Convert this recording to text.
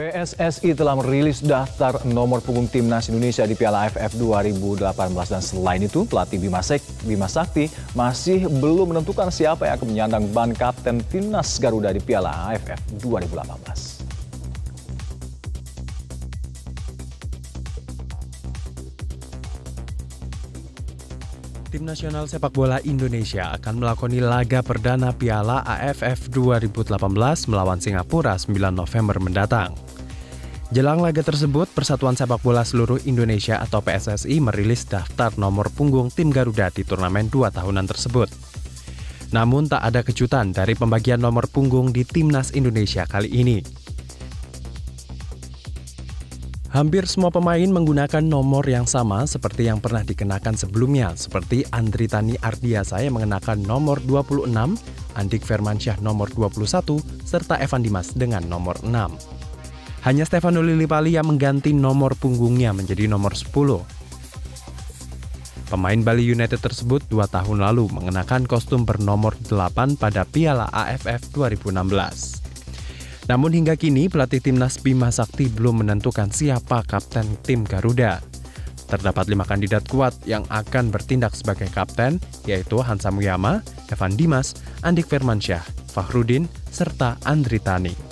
PSSI telah merilis daftar nomor punggung timnas Indonesia di Piala AFF 2018 dan selain itu pelatih Bima, Sek, Bima Sakti masih belum menentukan siapa yang akan menyandang ban kapten timnas Garuda di Piala AFF 2018. Tim nasional sepak bola Indonesia akan melakoni laga perdana Piala AFF 2018 melawan Singapura 9 November mendatang. Jelang laga tersebut, Persatuan Sepak Bola Seluruh Indonesia atau PSSI merilis daftar nomor punggung tim Garuda di turnamen dua tahunan tersebut. Namun tak ada kejutan dari pembagian nomor punggung di Timnas Indonesia kali ini. Hampir semua pemain menggunakan nomor yang sama seperti yang pernah dikenakan sebelumnya, seperti Andri Tani Ardiasa yang mengenakan nomor 26, Andik Firmansyah nomor 21, serta Evan Dimas dengan nomor 6. Hanya Stefano Lillipali yang mengganti nomor punggungnya menjadi nomor 10. Pemain Bali United tersebut dua tahun lalu mengenakan kostum bernomor 8 pada Piala AFF 2016. Namun hingga kini pelatih timnas Bima Sakti belum menentukan siapa kapten tim Garuda. Terdapat lima kandidat kuat yang akan bertindak sebagai kapten, yaitu Hansa Muyama, Evan Dimas, Andik Firmansyah, Fahrudin, serta Andri Tani.